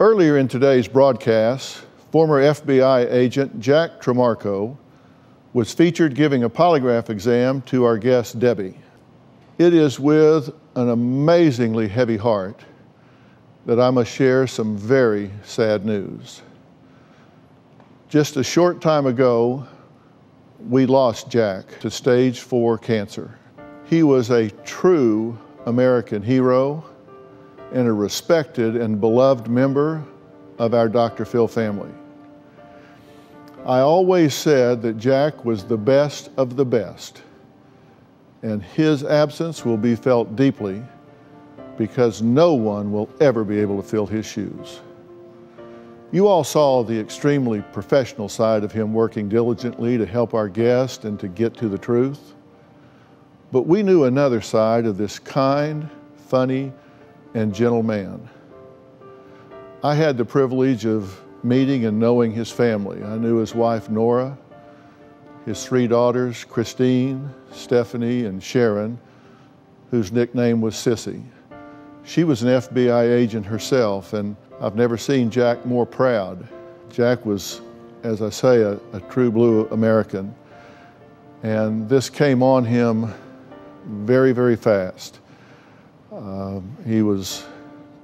Earlier in today's broadcast, former FBI agent Jack Trimarco was featured giving a polygraph exam to our guest Debbie. It is with an amazingly heavy heart that I must share some very sad news. Just a short time ago, we lost Jack to stage four cancer. He was a true American hero and a respected and beloved member of our Dr. Phil family. I always said that Jack was the best of the best, and his absence will be felt deeply because no one will ever be able to fill his shoes. You all saw the extremely professional side of him working diligently to help our guest and to get to the truth. But we knew another side of this kind, funny, and gentle man. I had the privilege of meeting and knowing his family. I knew his wife, Nora, his three daughters, Christine, Stephanie, and Sharon, whose nickname was Sissy. She was an FBI agent herself, and I've never seen Jack more proud. Jack was, as I say, a, a true blue American. And this came on him very, very fast. Uh, he was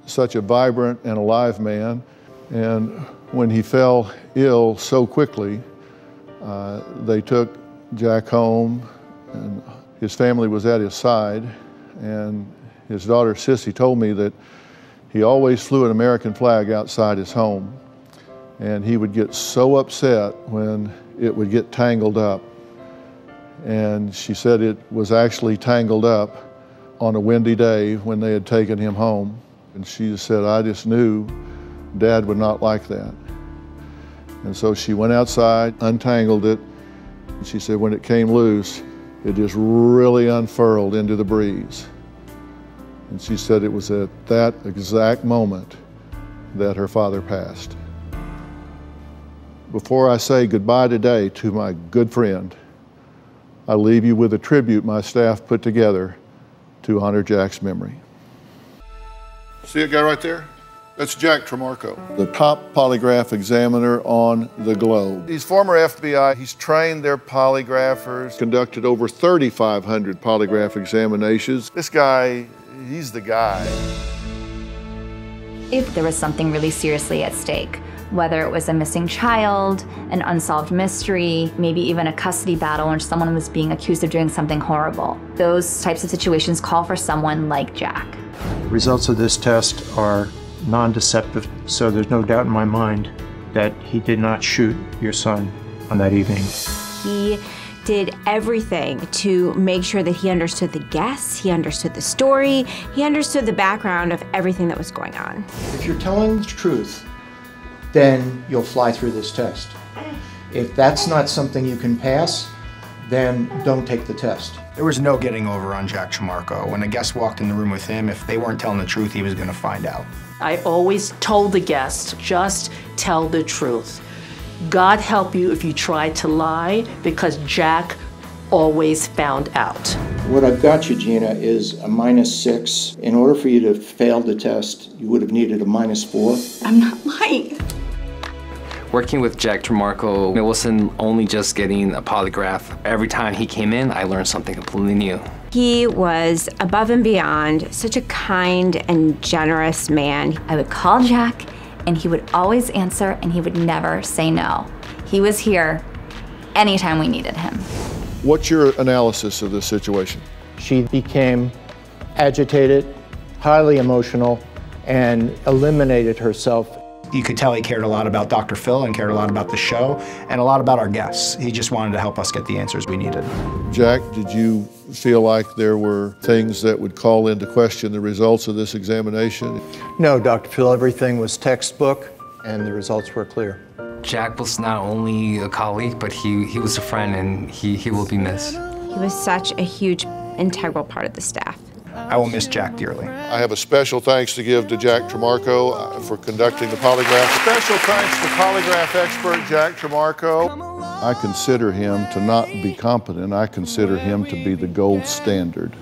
such a vibrant and alive man. And when he fell ill so quickly, uh, they took Jack home, and his family was at his side. And his daughter Sissy told me that he always flew an American flag outside his home. And he would get so upset when it would get tangled up. And she said it was actually tangled up on a windy day when they had taken him home. And she said, I just knew Dad would not like that. And so she went outside, untangled it, and she said when it came loose, it just really unfurled into the breeze. And she said it was at that exact moment that her father passed. Before I say goodbye today to my good friend, I leave you with a tribute my staff put together to honor Jack's memory. See that guy right there? That's Jack Trimarco, the top polygraph examiner on the globe. He's former FBI. He's trained their polygraphers, conducted over 3,500 polygraph examinations. This guy, he's the guy. If there was something really seriously at stake, whether it was a missing child, an unsolved mystery, maybe even a custody battle in which someone was being accused of doing something horrible. Those types of situations call for someone like Jack. Results of this test are non-deceptive, so there's no doubt in my mind that he did not shoot your son on that evening. He did everything to make sure that he understood the guests, he understood the story, he understood the background of everything that was going on. If you're telling the truth, then you'll fly through this test. If that's not something you can pass, then don't take the test. There was no getting over on Jack Trimarco. When a guest walked in the room with him, if they weren't telling the truth, he was going to find out. I always told the guests, just tell the truth. God help you if you try to lie, because Jack always found out. What I've got you, Gina, is a minus six. In order for you to fail the test, you would have needed a minus four. I'm not lying. Working with Jack Trimarco, it wasn't only just getting a polygraph. Every time he came in, I learned something completely new. He was above and beyond, such a kind and generous man. I would call Jack, and he would always answer, and he would never say no. He was here anytime we needed him. What's your analysis of this situation? She became agitated, highly emotional, and eliminated herself You could tell he cared a lot about Dr. Phil and cared a lot about the show and a lot about our guests. He just wanted to help us get the answers we needed. Jack, did you feel like there were things that would call into question the results of this examination? No, Dr. Phil, everything was textbook and the results were clear. Jack was not only a colleague, but he, he was a friend and he, he will be missed. He was such a huge, integral part of the staff. I will miss Jack dearly. I have a special thanks to give to Jack Trimarco uh, for conducting the polygraph. Special thanks to polygraph expert Jack Trimarco. I consider him to not be competent. I consider him to be the gold standard.